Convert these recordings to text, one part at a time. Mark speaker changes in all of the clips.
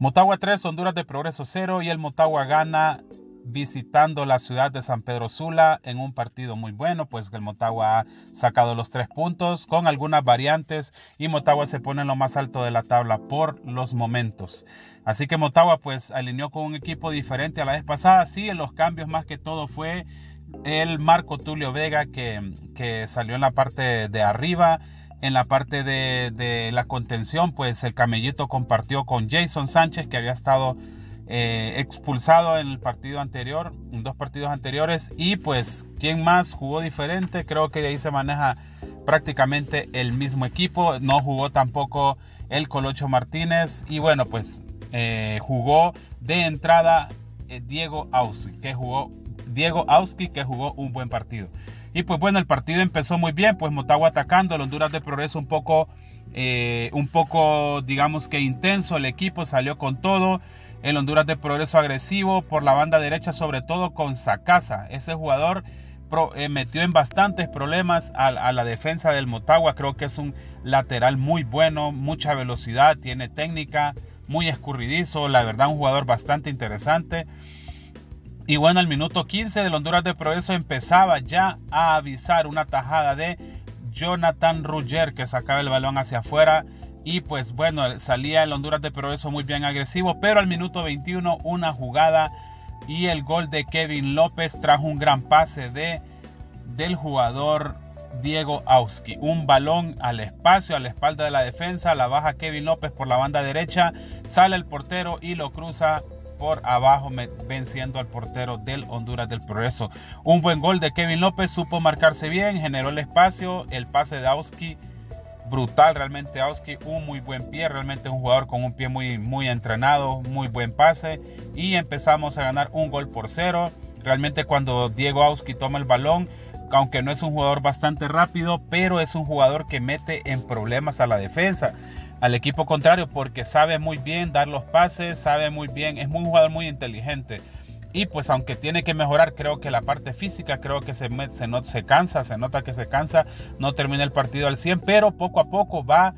Speaker 1: Motagua 3, Honduras de Progreso 0 y el Motagua gana visitando la ciudad de San Pedro Sula en un partido muy bueno, pues el Motagua ha sacado los tres puntos con algunas variantes y Motagua se pone en lo más alto de la tabla por los momentos. Así que Motagua pues alineó con un equipo diferente a la vez pasada. Sí, en los cambios más que todo fue el Marco Tulio Vega que, que salió en la parte de arriba. En la parte de, de la contención, pues el camellito compartió con Jason Sánchez, que había estado eh, expulsado en el partido anterior, en dos partidos anteriores. Y pues, ¿quién más jugó diferente? Creo que de ahí se maneja prácticamente el mismo equipo. No jugó tampoco el Colocho Martínez. Y bueno, pues eh, jugó de entrada eh, Diego Auski, que jugó Diego Auski, que jugó un buen partido. Y pues bueno, el partido empezó muy bien, pues Motagua atacando, el Honduras de Progreso un poco, un poco, digamos que intenso, el equipo salió con todo, el Honduras de progreso agresivo por la banda derecha, sobre todo con Sacasa. Ese jugador eh, metió en bastantes problemas a, la defensa del Motagua. Creo que es un lateral muy bueno, mucha velocidad, tiene técnica, muy escurridizo. La verdad, un jugador bastante interesante. Y bueno, al minuto 15 del Honduras de Progreso empezaba ya a avisar una tajada de Jonathan Rugger que sacaba el balón hacia afuera y pues bueno, salía el Honduras de Progreso muy bien agresivo, pero al minuto 21 una jugada y el gol de Kevin López trajo un gran pase de, del jugador Diego Auski. Un balón al espacio, a la espalda de la defensa, la baja Kevin López por la banda derecha, sale el portero y lo cruza por abajo venciendo al portero del Honduras del Progreso. Un buen gol de Kevin López, supo marcarse bien, generó el espacio, el pase de Auski brutal realmente Auski, un muy buen pie, realmente un jugador con un pie muy, muy entrenado, muy buen pase y empezamos a ganar un gol por cero. Realmente cuando Diego Auski toma el balón, aunque no es un jugador bastante rápido, pero es un jugador que mete en problemas a la defensa, al equipo contrario, porque sabe muy bien dar los pases, sabe muy bien, es un jugador muy inteligente. Y pues aunque tiene que mejorar, creo que la parte física, creo que se, se, se cansa, se nota que se cansa, no termina el partido al 100, pero poco a poco va,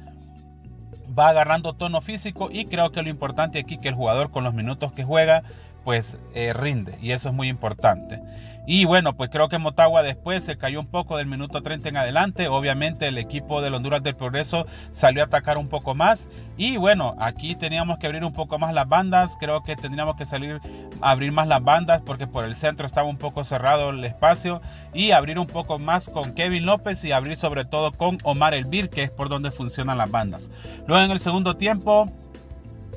Speaker 1: va agarrando tono físico y creo que lo importante aquí que el jugador con los minutos que juega, pues eh, rinde y eso es muy importante. Y bueno, pues creo que Motagua después se cayó un poco del minuto 30 en adelante. Obviamente el equipo del Honduras del Progreso salió a atacar un poco más. Y bueno, aquí teníamos que abrir un poco más las bandas. Creo que tendríamos que salir a abrir más las bandas porque por el centro estaba un poco cerrado el espacio. Y abrir un poco más con Kevin López y abrir sobre todo con Omar Elvir, que es por donde funcionan las bandas. Luego en el segundo tiempo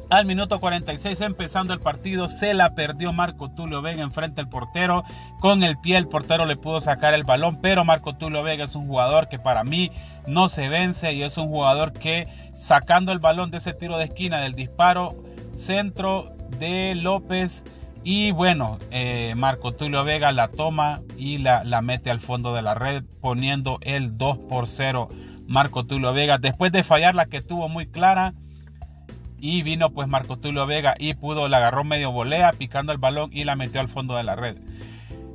Speaker 1: al minuto 46 empezando el partido se la perdió Marco Tulio Vega enfrente al portero. Con el pie el portero le pudo sacar el balón, pero Marco Tulio Vega es un jugador que para mí no se vence y es un jugador que sacando el balón de ese tiro de esquina del disparo centro de López y bueno, eh, Marco Tulio Vega la toma y la, la mete al fondo de la red poniendo el 2 por 0 Marco Tulio Vega después de fallar la que tuvo muy clara y vino pues Marco Tulio Vega y pudo, la agarró medio volea picando el balón y la metió al fondo de la red.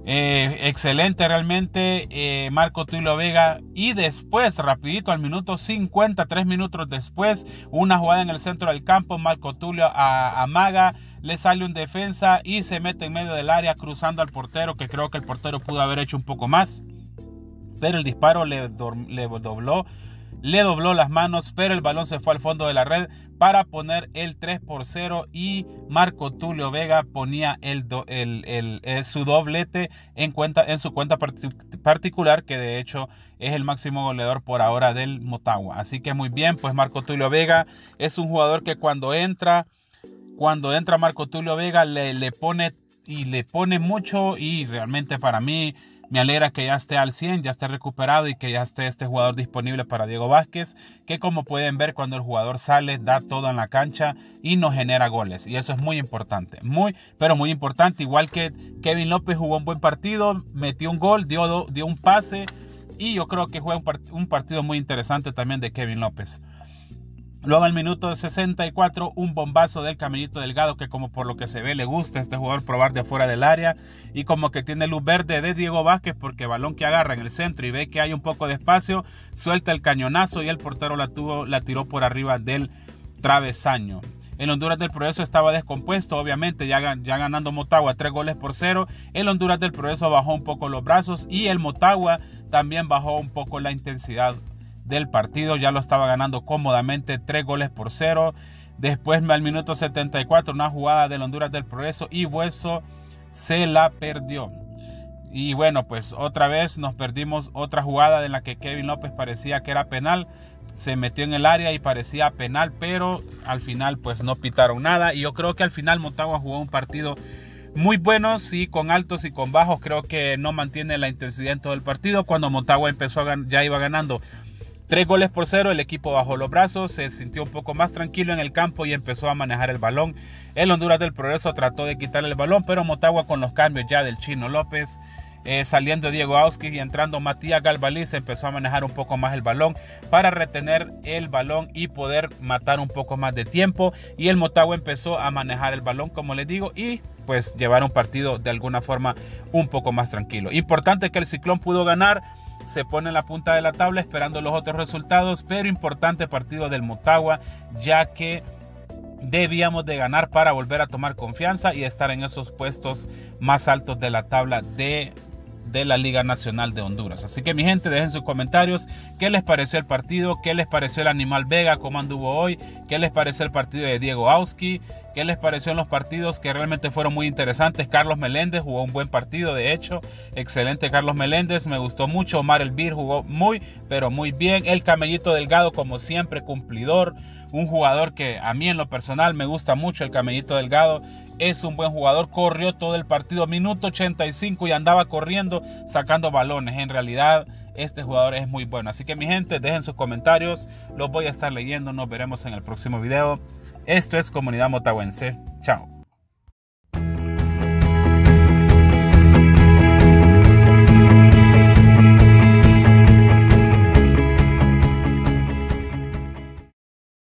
Speaker 1: Eh, excelente realmente eh, Marco Tulio Vega y después rapidito al minuto 50 tres minutos después una jugada en el centro del campo Marco Tulio a, Maga le sale un defensa y se mete en medio del área cruzando al portero que creo que el portero pudo haber hecho un poco más pero el disparo le, le dobló le dobló las manos, pero el balón se fue al fondo de la red para poner el 3 por 0 y Marco Tulio Vega ponía el, su doblete en, cuenta, en su cuenta particular, que de hecho es el máximo goleador por ahora del Motagua. Así que muy bien, pues Marco Tulio Vega es un jugador que cuando entra, cuando entra Marco Tulio Vega le pone y le pone mucho y realmente para mí me alegra que ya esté al 100, ya esté recuperado y que ya esté este jugador disponible para Diego Vázquez, que como pueden ver cuando el jugador sale da todo en la cancha y nos genera goles. Y eso es muy importante, muy, pero muy importante. Igual que Kevin López jugó un buen partido, metió un gol, dio, dio un pase y yo creo que fue un partido muy interesante también de Kevin López. Luego al minuto 64 un bombazo del Camellito Delgado que como por lo que se ve le gusta a este jugador probar de afuera del área y como que tiene luz verde de Diego Vázquez porque balón que agarra en el centro y ve que hay un poco de espacio, suelta el cañonazo y el portero la, tuvo, la tiró por arriba del travesaño. El Honduras del Progreso estaba descompuesto, obviamente, ya, ya ganando Motagua tres goles por cero. El Honduras del Progreso bajó un poco los brazos y el Motagua también bajó un poco la intensidad del partido. Ya lo estaba ganando cómodamente tres goles por cero. Después al minuto 74 una jugada del Honduras del Progreso y Hueso se la perdió. Y bueno, pues otra vez nos perdimos otra jugada en la que Kevin López parecía que era penal. Se metió en el área y parecía penal, pero al final pues no pitaron nada. Y yo creo que al final Motagua jugó un partido muy bueno, sí, con altos y con bajos. Creo que no mantiene la intensidad en todo el partido. Cuando Motagua empezó a ya iba ganando Tres goles por cero, el equipo bajó los brazos, se sintió un poco más tranquilo en el campo y empezó a manejar el balón. El Honduras del Progreso trató de quitarle el balón, pero Motagua con los cambios ya del Chino López, eh, saliendo Diego Auski y entrando Matías Galvaliz, empezó a manejar un poco más el balón para retener el balón y poder matar un poco más de tiempo. Y el Motagua empezó a manejar el balón, como les digo, y pues llevar un partido de alguna forma un poco más tranquilo. Importante que el Ciclón pudo ganar se pone en la punta de la tabla esperando los otros resultados, pero importante partido del Motagua, ya que debíamos de ganar para volver a tomar confianza y estar en esos puestos más altos de la tabla de de la Liga Nacional de Honduras. Así que mi gente, dejen sus comentarios. ¿Qué les pareció el partido? ¿Qué les pareció el Animal Vega? ¿Cómo anduvo hoy? ¿Qué les pareció el partido de Diego Auski? ¿Qué les pareció en los partidos que realmente fueron muy interesantes? Carlos Meléndez jugó un buen partido, de hecho. Excelente Carlos Meléndez, me gustó mucho. Omar Elvir jugó muy, pero muy bien. El Camellito Delgado, como siempre, cumplidor. Un jugador que a mí en lo personal me gusta mucho, el Camellito Delgado es un buen jugador, corrió todo el partido, minuto 85 y andaba corriendo, sacando balones. En realidad, este jugador es muy bueno. Así que mi gente, dejen sus comentarios, los voy a estar leyendo, nos veremos en el próximo video. Esto es Comunidad Motahuense. Chao.